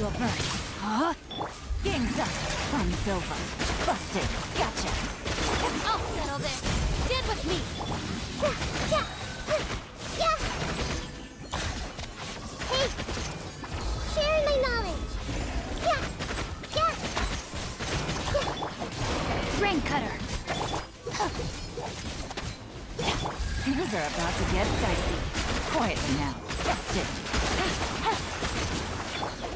you a burst. Huh? Game's up. Fun's over. Busted. Gotcha. I'll settle this. Stand with me. Yeah, yeah. Rain cutter. Things are about to get dicey. Quietly now. Busted.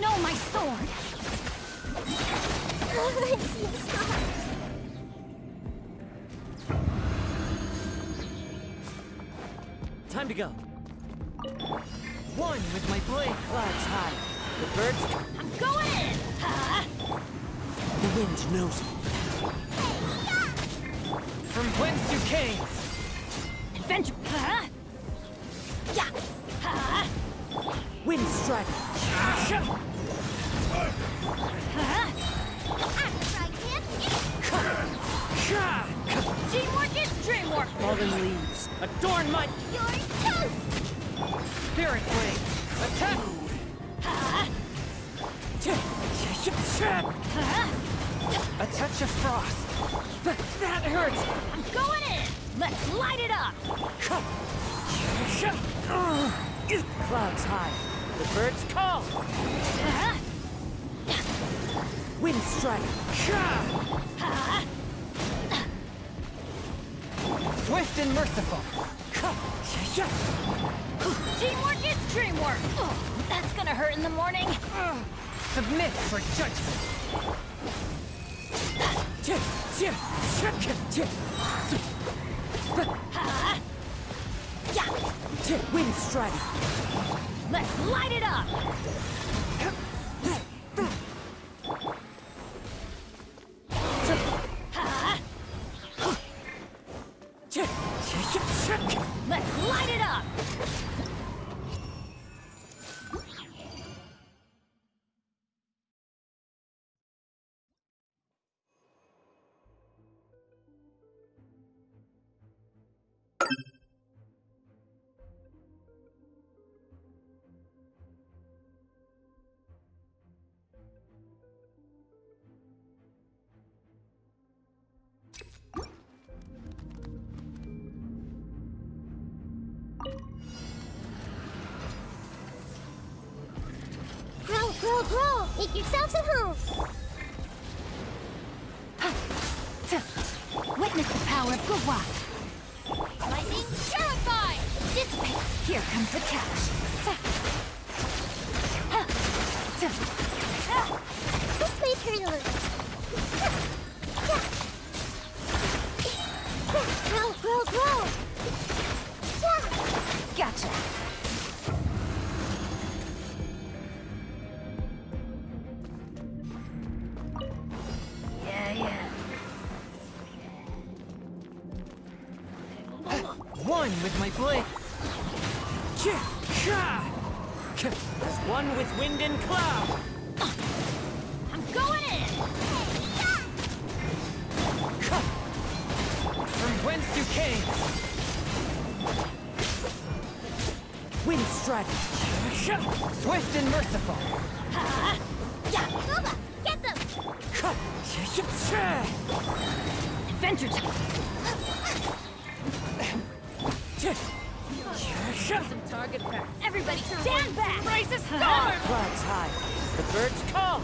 No, my sword. Time to go. One with my blade clouds high. The birds, I'm going in. Huh? the wind knows. From whence you came, Adventure. Huh? Yeah. Huh? wind strider. Adorn my Your toast. spirit wing. Attack! A touch of frost. Th- that hurts! I'm going in. Let's light it up. Clouds high. The birds call. Huh? Wind strider. Swift and merciful. Teamwork is dreamwork. Oh, that's gonna hurt in the morning. Submit for judgment. Yeah. Wind strider. Let's light it up. Let's light it up. Yourselves at home. Witness the power of Gawak. Lightning terrified. Dissipate. Here comes the catch. This way, turn a little. One with my blade. One with wind and cloud. I'm going in. From whence you came. Wind strider. Swift and merciful. Yeah. Get them. Adventure time. Target pack. Everybody stand back. Brace a storm. Clouds high. The birds call.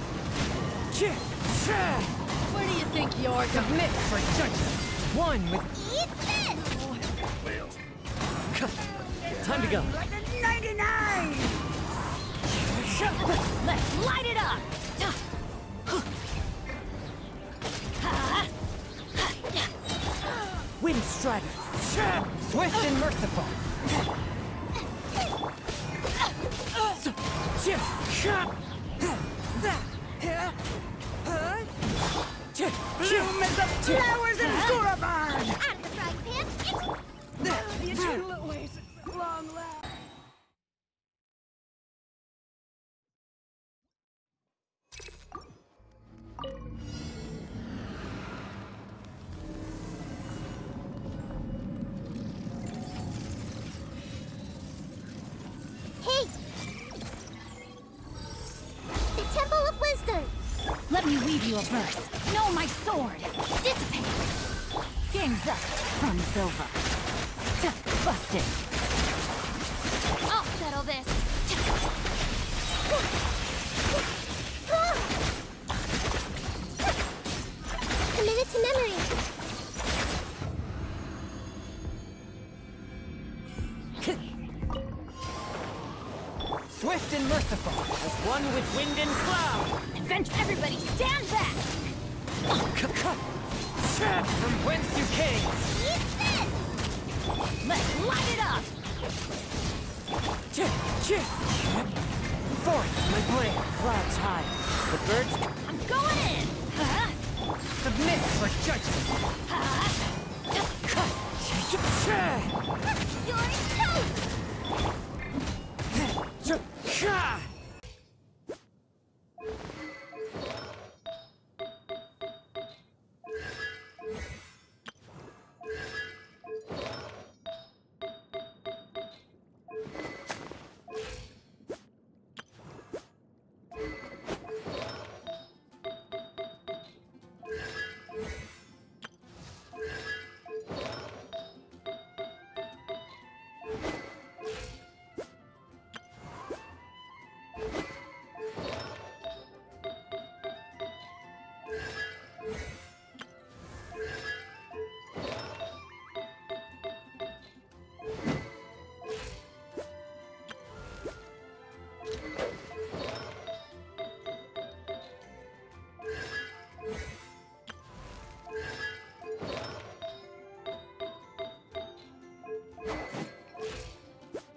Where do you think you're? Submit for judgment. One with Eat this. time to go. Ninety-nine! Let's light it up. Wind strider. Swift and merciful. Bloom as the flowers in Guraban! Out of the frying pan. It's Hey! The you a verse. Know my sword. Dissipate. Game's up. Fun's over. Tuh, Busted. I'll settle this. Committed to memory. Swift and merciful, as one with wind and cloud. Everybody stand back. From whence you came. Eat this! Let's light it up. Forth, my blade, clouds high. The birds I'm going in. Huh? submit for judgment.